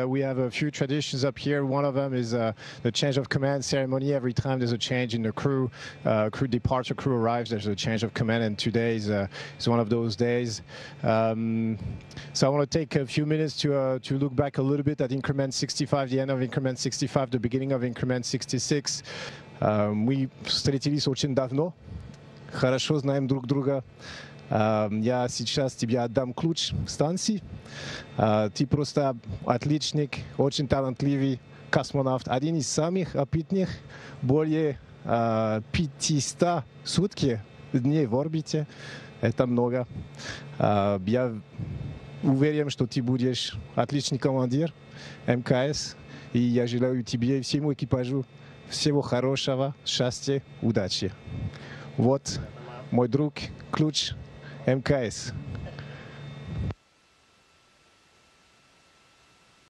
Uh, we have a few traditions up here. One of them is uh, the change of command ceremony. Every time there's a change in the crew, uh, crew departs or crew arrives, there's a change of command, and today is, uh, is one of those days. Um, so I want to take a few minutes to uh, to look back a little bit at increment 65, the end of increment 65, the beginning of increment 66. Uh, мы встретились очень давно, хорошо знаем друг друга. Uh, Я сейчас тебе отдам ключ станции. Uh, Ты просто отличник, очень талантливый космонавт. Один из самых опытных, более uh, 500 сутки дней в орбите. Это много. Uh, Я уверен, что ты будешь отличный командир МКС. И я желаю тебе и всему экипажу всего хорошего, счастья, удачи. Вот мой друг, ключ MKs.